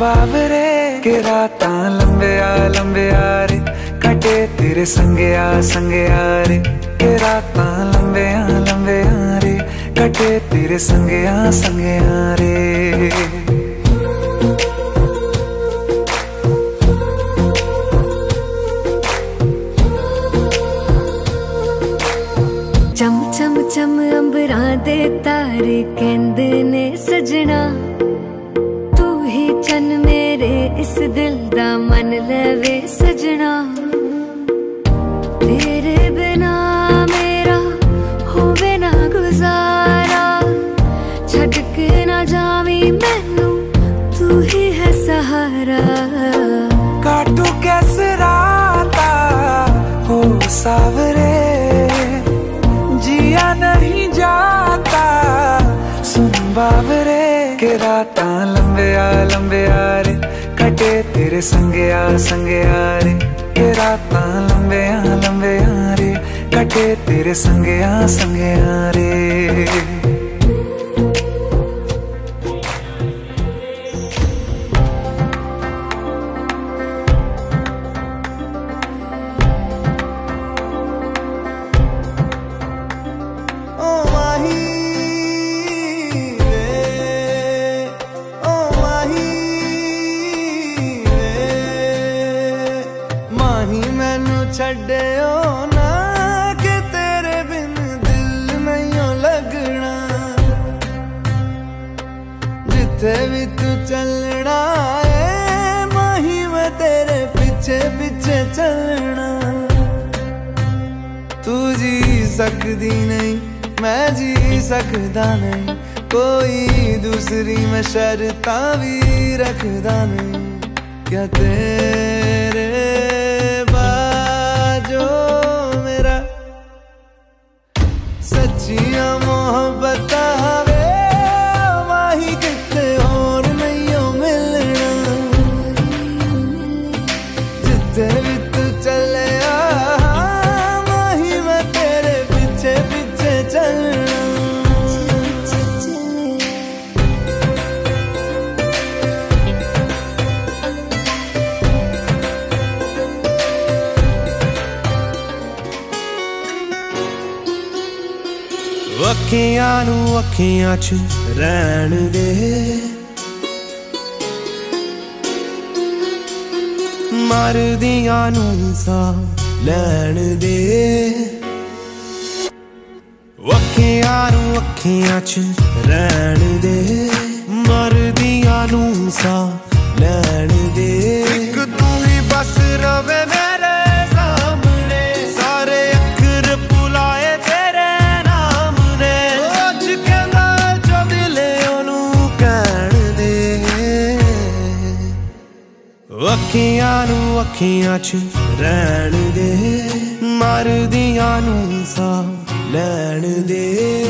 ਬਾਵਰੇ ਕਿ ਰਾਤਾਂ ਲੰਬਿਆ ਲੰਬਿਆ ਰੇ। ਕਟੇ ਤੇਰੇ ਸੰਗਿਆ ਸੰਗਿਆ ਰੇ। ਕਿ ਰਾਤਾਂ ਲੰਬਿਆ ਲੰਬਿਆ ਰੇ। ਕਟੇ ਤੇਰੇ ਸੰਗਿਆ ਸੰਗਿਆ ਰੇ। ਚਮ ਚਮ ਚਮ ਅੰਬਰਾਂ ਦੇ ਤਾਰੇ ਕਹਿੰਦੇ ਇਸ ਦਿਲ ਦਾ ਮਨ ਲਵੇ ਸਜਣਾ। ਤੇਰੇ ਬਿਨਾ ਮੇਰਾ ਹੋਵੇ ਨਾ ਗੁਜ਼ਾਰਾ। ਛੱਡ ਕੇ ਨਾ ਜਾਵੀਂ ਮੈਨੂੰ, ਤੂੰ ਹੀ ਹੈ ਸਹਾਰਾ। ਕਾਟੂ ਕੈਸੇ ਰਾਤਾ ਹੋ ਸਾਵਰੇ, ਜੀਆ ਨਹੀਂ ਜਾਤਾ। ਸੁਣ ਕਿ ਰਾਤਾਂ ਲੰਬਿਆ ਲੰਬਿਆ ਤੇਰੇ ਸੰਗਿਆ ਸੰਗਿਆ ਰੇ। ਇਹ ਰਾਤਾਂ ਲੰਬੀਆਂ ਲੰਬੀਆਂ ਰੇ। ਕਟੇ ਤੇਰੇ ਸੰਗਿਆ ਸੰਗਿਆ ਰੇ। ਮਾਹੀ ਮੈਨੂੰ ਛੱਡਿਓ ਨਾ ਕਿ ਤੇਰੇ ਬਿਨ ਦਿਲ ਨਹੀਂ ਲੱਗਣਾ। ਜਿੱਥੇ ਵੀ ਤੂੰ ਚੱਲਣਾ ਏ, ਮਾਹੀ ਮੈਂ ਤੇਰੇ ਪਿੱਛੇ ਪਿੱਛੇ ਚੱਲਣਾ। ਤੂੰ ਜੀ ਸਕਦੀ ਨਹੀਂ, ਮੈਂ ਜੀ ਸਕਦਾ ਨਹੀਂ। ਕੋਈ ਦੂਸਰੀ ਮੈਂ ਸ਼ਰਤਾਂ ਵੀ ਰੱਖਦਾ ਨਹੀਂ। ਕਿਆ ਤੇਰੇ ਅੱਖੀਆਂ ਨੂੰ ਅੱਖੀਆਂ 'ਚ ਰਹਿਣ ਦੇ। ਮਰਦੀਆਂ ਨੂੰ ਸਾਹ ਲੈਣ ਦੇ। ਅੱਖੀਆਂ ਨੂੰ ਅੱਖੀਆਂ 'ਚ ਰਹਿਣ ਦੇ। ਮਰਦੀਆਂ ਨੂੰ ਸਾਹ ਲੈਣ ਦੇ। ਇੱਕ ਤੂੰ ਹੀ ਬਸ ਰਵੇ ਅੱਖੀਆਂ ਨੂੰ ਅੱਖੀਆਂ 'ਚ ਰਹਿਣ ਦੇ ਮਰਦੀਆਂ ਨੂੰ ਸਾਹ ਲੈਣ ਦੇ।